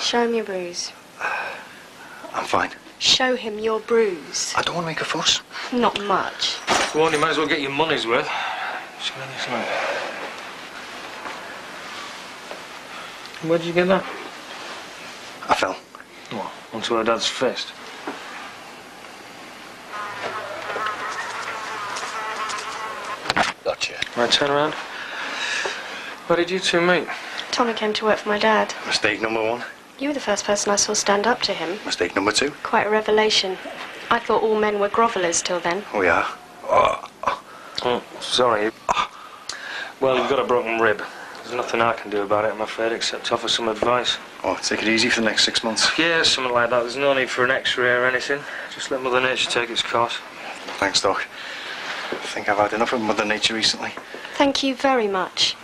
Show him your bruise. I'm fine. Show him your bruise. I don't want to make a fuss. Not much. Go on, you might as well get your money's worth. What it's. Where'd you get that? I fell. What? Onto her dad's fist. Gotcha. Right, turn around. Where did you two meet? Tommy came to work for my dad. Mistake number one. You were the first person I saw stand up to him. Mistake number two. Quite a revelation. I thought all men were grovellers till then. We are. Oh, oh. Oh, sorry. Well, you've got a broken rib. There's nothing I can do about it, I'm afraid, except offer some advice. oh, take it easy for the next six months. Yeah, something like that. There's no need for an x-ray or anything. Just let Mother Nature take its course. Thanks, Doc. I think I've had enough of Mother Nature recently. Thank you very much.